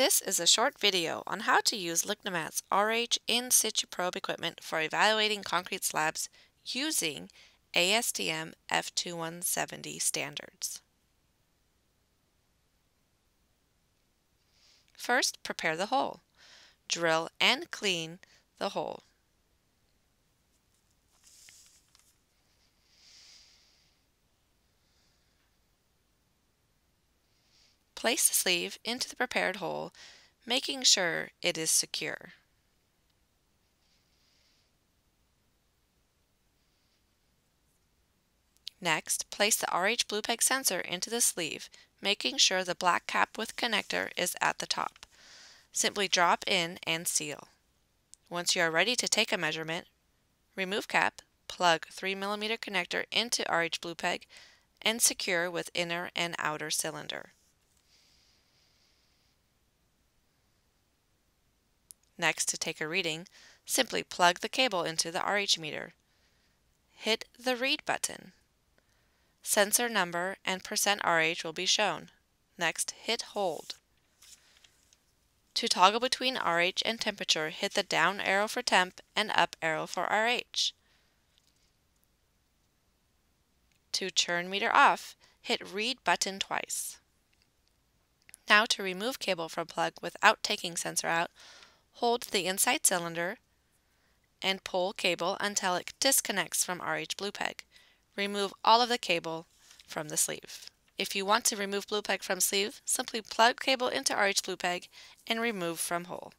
This is a short video on how to use Lignomat's RH in situ probe equipment for evaluating concrete slabs using ASTM F2170 standards. First, prepare the hole. Drill and clean the hole. Place the sleeve into the prepared hole, making sure it is secure. Next, place the RH Blue Peg sensor into the sleeve, making sure the black cap with connector is at the top. Simply drop in and seal. Once you are ready to take a measurement, remove cap, plug 3mm connector into RH Blue Peg, and secure with inner and outer cylinder. Next, to take a reading, simply plug the cable into the RH meter. Hit the read button. Sensor number and percent %RH will be shown. Next, hit hold. To toggle between RH and temperature, hit the down arrow for temp and up arrow for RH. To turn meter off, hit read button twice. Now to remove cable from plug without taking sensor out, Hold the inside cylinder and pull cable until it disconnects from RH Blue Peg. Remove all of the cable from the sleeve. If you want to remove Blue Peg from sleeve, simply plug cable into RH Blue Peg and remove from hole.